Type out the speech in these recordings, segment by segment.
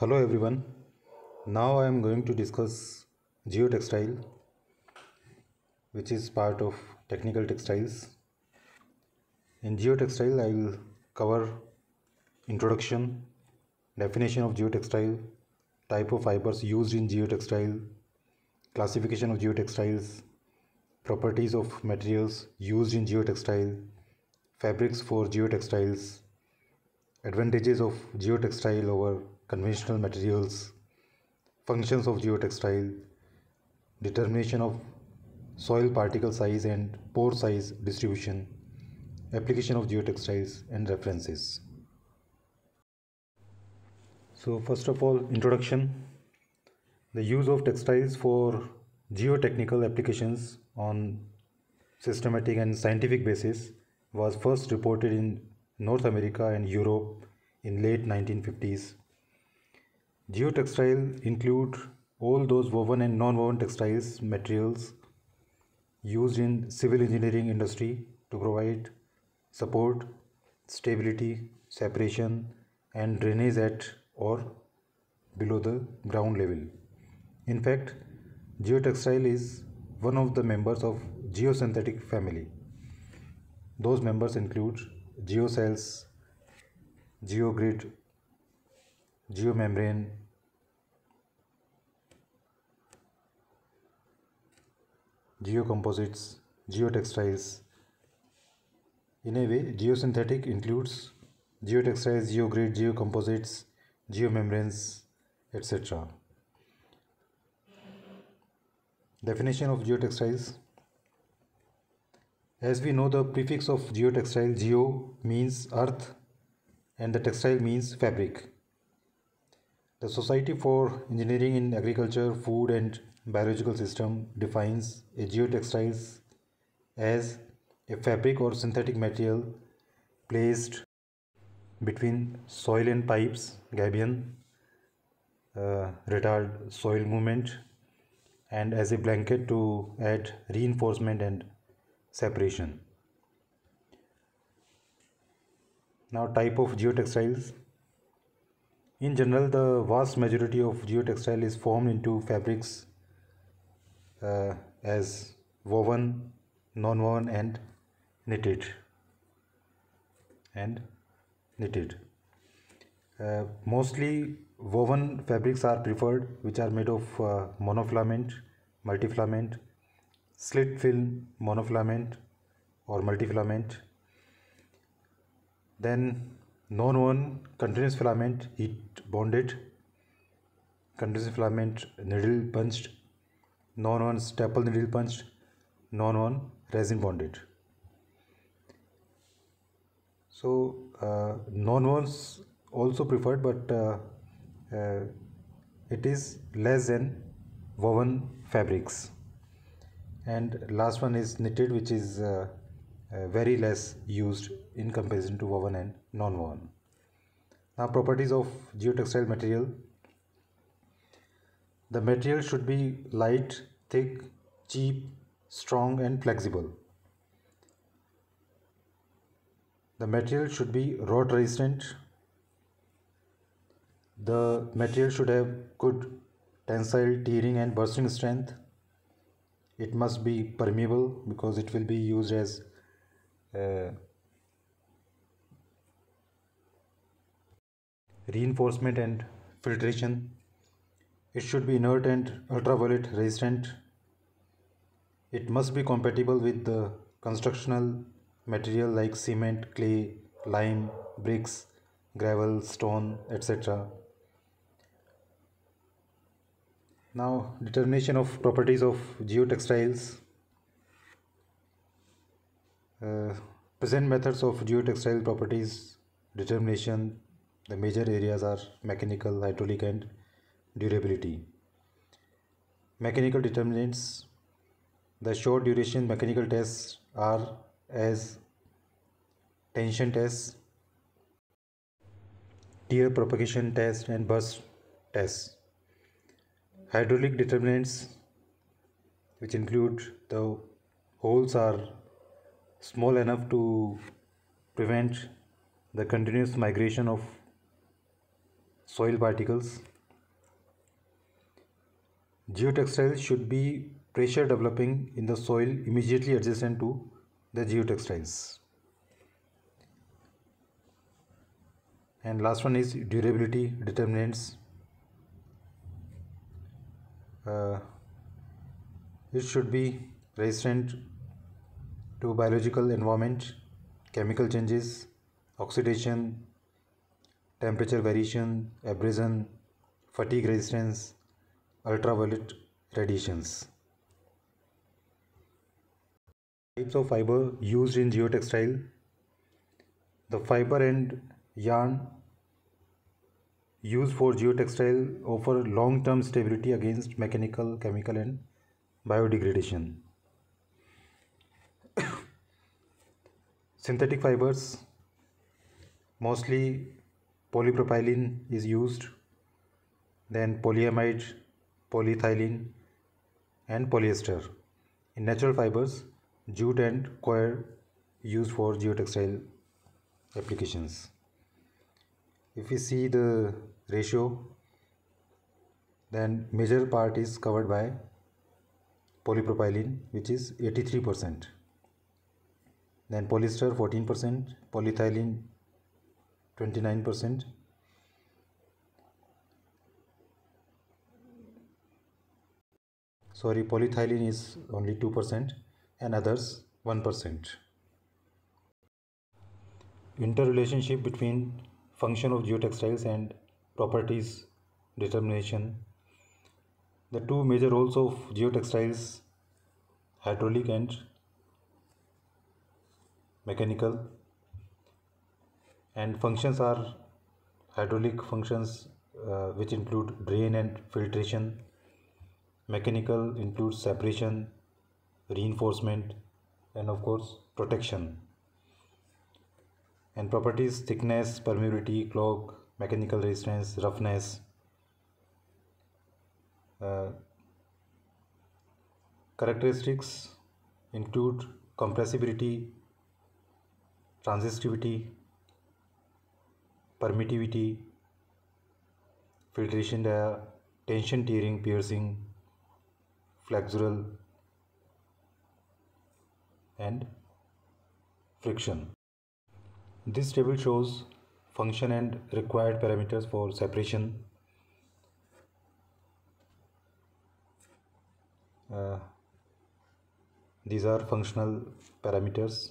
Hello everyone. Now I am going to discuss geotextile which is part of technical textiles. In geotextile I will cover introduction, definition of geotextile, type of fibers used in geotextile, classification of geotextiles, properties of materials used in geotextile, fabrics for geotextiles, advantages of geotextile over conventional materials, functions of geotextile, determination of soil particle size and pore size distribution, application of geotextiles and references. So first of all introduction the use of textiles for geotechnical applications on systematic and scientific basis was first reported in North America and Europe in late 1950s Geotextile include all those woven and non-woven textiles materials used in civil engineering industry to provide support, stability, separation and drainage at or below the ground level. In fact, geotextile is one of the members of geosynthetic family. Those members include geocells, geogrid, geomembrane, geocomposites, geotextiles. In a way, geosynthetic includes geotextiles, geogrid, geocomposites, geomembranes, etc. Definition of geotextiles As we know, the prefix of geotextile, geo means earth and the textile means fabric. The Society for Engineering in Agriculture, Food and Biological System defines a geotextiles as a fabric or synthetic material placed between soil and pipes, gabion, uh, retard soil movement and as a blanket to add reinforcement and separation. Now type of geotextiles in general, the vast majority of geotextile is formed into fabrics uh, as woven, non-woven and knitted and knitted. Uh, mostly woven fabrics are preferred which are made of uh, monofilament, multifilament, slit film monofilament or multifilament. Then non-woven continuous filament heat bonded, continuous filament needle punched, non-woven staple needle punched, non-woven resin bonded. So uh, non-wovens also preferred, but uh, uh, it is less than woven fabrics. And last one is knitted, which is uh, uh, very less used in comparison to woven and non-woven. Now properties of geotextile material. The material should be light, thick, cheap, strong and flexible. The material should be rot resistant. The material should have good tensile, tearing and bursting strength. It must be permeable because it will be used as uh, reinforcement and filtration. It should be inert and ultraviolet resistant. It must be compatible with the constructional material like cement, clay, lime, bricks, gravel, stone, etc. Now, determination of properties of geotextiles. Uh, present methods of geotextile properties determination the major areas are mechanical, hydraulic and durability. Mechanical determinants. The short duration mechanical tests are as tension test, tear propagation test and burst test. Hydraulic determinants which include the holes are small enough to prevent the continuous migration of soil particles. Geotextiles should be pressure developing in the soil immediately adjacent to the geotextiles. And last one is durability determinants. Uh, it should be resistant to biological environment, chemical changes, oxidation, temperature variation, abrasion, fatigue resistance, ultraviolet radiations. Types of fiber used in geotextile. The fiber and yarn used for geotextile offer long-term stability against mechanical, chemical and biodegradation. Synthetic fibers mostly polypropylene is used then polyamide polyethylene and polyester. In natural fibers jute and coir used for geotextile applications. If we see the ratio then major part is covered by polypropylene which is 83% then polyester 14% polyethylene 29% sorry polyethylene is only 2% and others 1% interrelationship between function of geotextiles and properties determination. The two major roles of geotextiles hydraulic and mechanical and functions are hydraulic functions uh, which include drain and filtration mechanical includes separation reinforcement and of course protection. And properties thickness permeability clog mechanical resistance roughness. Uh, characteristics include compressibility transmissivity permittivity, filtration dia, tension tearing, piercing, flexural and friction. This table shows function and required parameters for separation. Uh, these are functional parameters.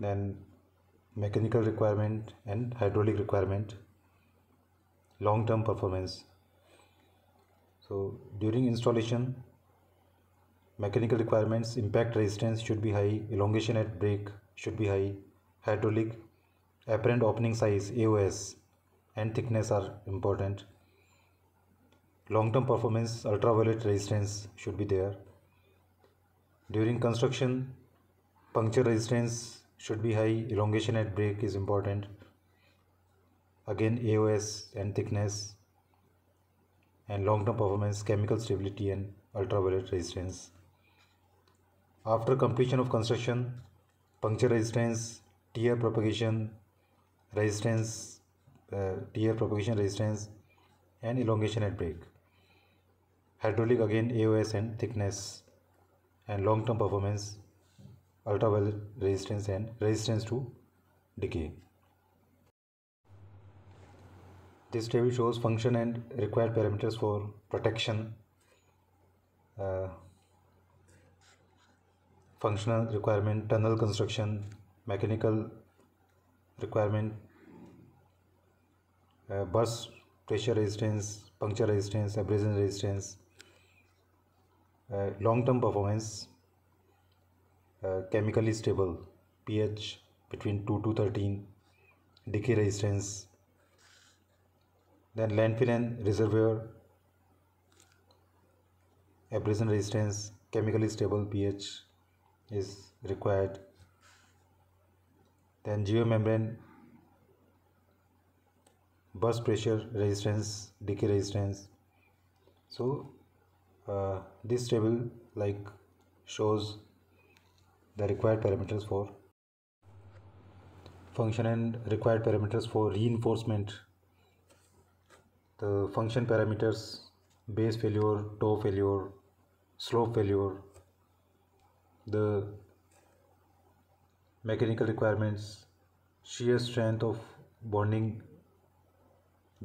Then mechanical requirement and hydraulic requirement long term performance so during installation mechanical requirements impact resistance should be high elongation at break should be high hydraulic apparent opening size AOS and thickness are important. Long term performance ultraviolet resistance should be there. During construction puncture resistance should be high elongation at break is important. Again AOS and thickness and long-term performance chemical stability and ultraviolet resistance after completion of construction puncture resistance tear propagation resistance uh, tear propagation resistance and elongation at break hydraulic again AOS and thickness and long-term performance ultraviolet resistance and resistance to decay. This table shows function and required parameters for protection. Uh, functional requirement, tunnel construction, mechanical requirement, uh, burst pressure resistance, puncture resistance, abrasion resistance, uh, long-term performance, uh, chemically stable pH between 2 to 13 decay resistance then landfill and reservoir abrasion resistance chemically stable pH is required. Then geomembrane burst pressure resistance decay resistance. So uh, this table like shows the required parameters for function and required parameters for reinforcement the function parameters base failure toe failure slope failure the mechanical requirements shear strength of bonding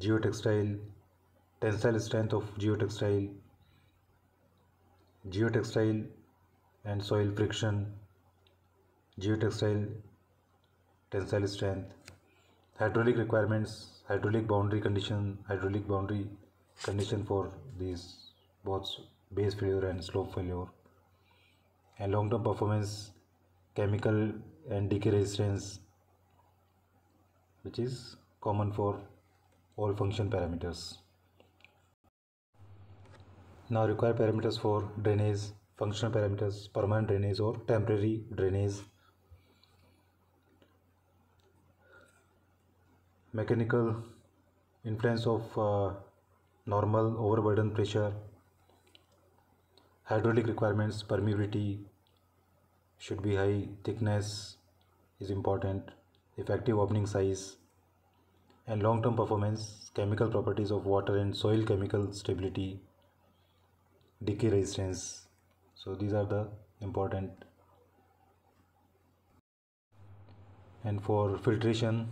geotextile tensile strength of geotextile geotextile and soil friction geotextile tensile strength. Hydraulic requirements hydraulic boundary condition hydraulic boundary condition for these both base failure and slope failure and long term performance chemical and decay resistance which is common for all function parameters now require parameters for drainage, functional parameters, permanent drainage or temporary drainage. Mechanical influence of uh, normal overburden pressure. Hydraulic requirements, permeability should be high, thickness is important, effective opening size and long-term performance, chemical properties of water and soil chemical stability decay resistance so these are the important and for filtration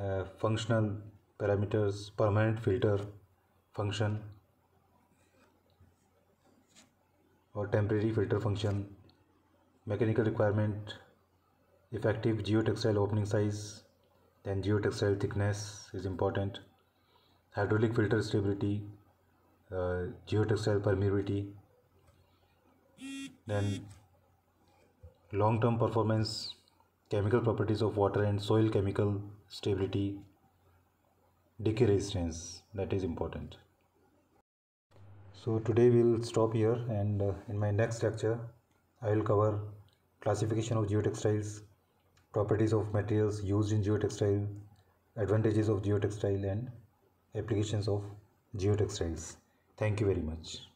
uh, functional parameters permanent filter function or temporary filter function mechanical requirement effective geotextile opening size then geotextile thickness is important hydraulic filter stability uh, geotextile permeability then long-term performance chemical properties of water and soil chemical stability decay resistance that is important so today we'll stop here and uh, in my next lecture i will cover classification of geotextiles properties of materials used in geotextile advantages of geotextile and applications of geotextiles Thank you very much.